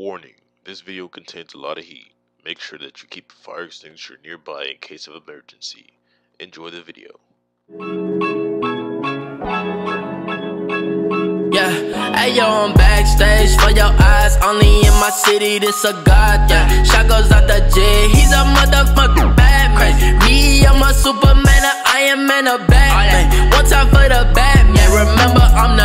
Warning, this video contains a lot of heat. Make sure that you keep a fire extinguisher nearby in case of emergency. Enjoy the video. Yeah, hey yo, I'm backstage for your eyes. Only in my city, this a god. Yeah, shot goes out the J. He's a motherfucking Batman. Me, I'm a Superman. I am in a Batman. Oh, One time for the Batman. Remember, I'm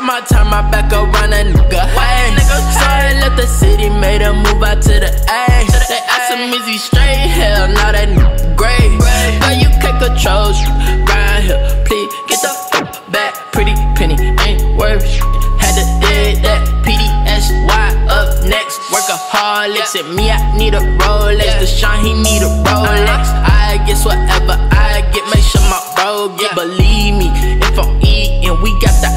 time I turn my back around a nigga, hey. So I left the city, made a move out to the A. They him, is he straight? Hell, now that nigga great. But you can't control shit round here. Please get the fuck back. Pretty penny ain't worth shit. Had to did that PDSY up next. Workaholics and me, I need a Rolex. The Sean, he need a Rolex. I guess whatever I get, make sure my bro get. Believe me, if I'm eating, we got the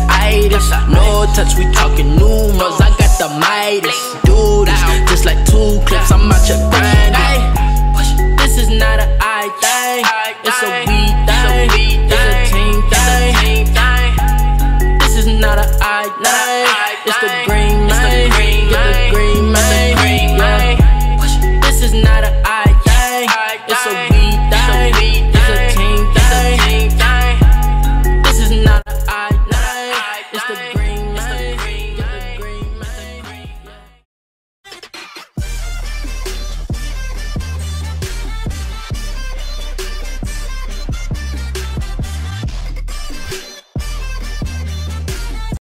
latest. No touch, we talking numerals. I got the Midas. Do this just like two clips. I'm out your grind. This is not an I thing. It's a we thing. It's a team thing. This is not an I thing. It's the